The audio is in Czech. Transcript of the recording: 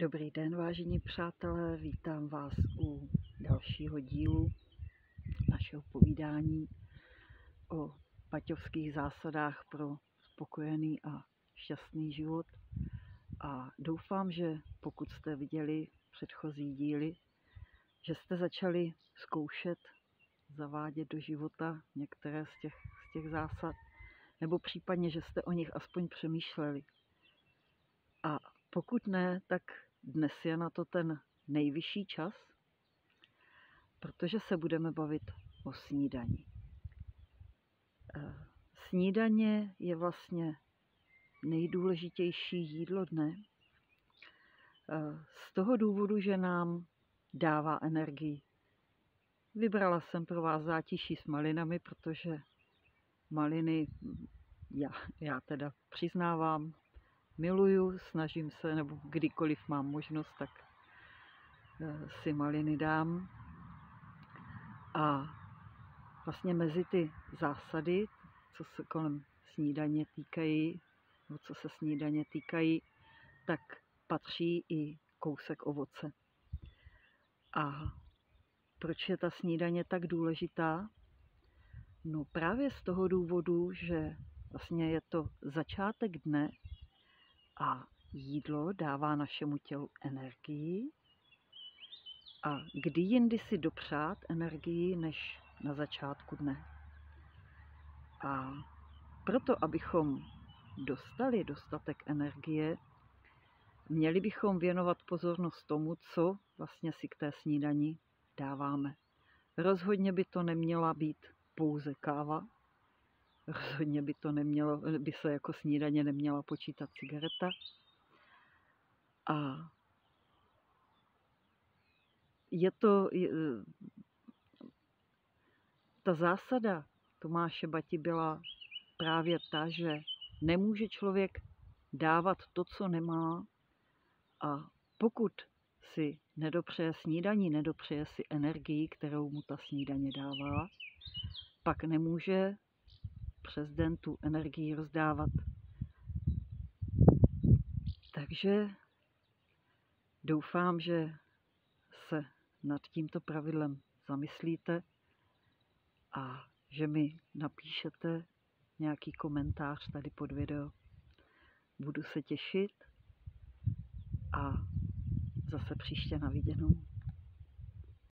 Dobrý den, vážení přátelé, vítám vás u dalšího dílu našeho povídání o paťovských zásadách pro spokojený a šťastný život. A doufám, že pokud jste viděli předchozí díly, že jste začali zkoušet zavádět do života některé z těch, z těch zásad, nebo případně, že jste o nich aspoň přemýšleli. A pokud ne, tak dnes je na to ten nejvyšší čas, protože se budeme bavit o snídani. Eh, snídaně je vlastně nejdůležitější jídlo dne. Eh, z toho důvodu, že nám dává energii. Vybrala jsem pro vás zátiší s malinami, protože maliny, já, já teda přiznávám, miluju, snažím se, nebo kdykoliv mám možnost, tak eh, si maliny dám. A vlastně mezi ty zásady, co se kolem snídaně týkají, nebo co se snídaně týkají, tak patří i kousek ovoce. A proč je ta snídaně tak důležitá? No právě z toho důvodu, že vlastně je to začátek dne, a jídlo dává našemu tělu energii. A kdy jindy si dopřát energii než na začátku dne. A proto, abychom dostali dostatek energie, měli bychom věnovat pozornost tomu, co vlastně si k té snídani dáváme. Rozhodně by to neměla být pouze káva, Rozhodně by to nemělo, by se jako snídaně neměla počítat cigareta. A je to, je, ta zásada Tomáše Bati byla právě ta, že nemůže člověk dávat to, co nemá a pokud si nedopřeje snídaní, nedopřeje si energii, kterou mu ta snídaně dává, pak nemůže přes den tu energii rozdávat. Takže doufám, že se nad tímto pravidlem zamyslíte a že mi napíšete nějaký komentář tady pod video. Budu se těšit a zase příště na viděnou.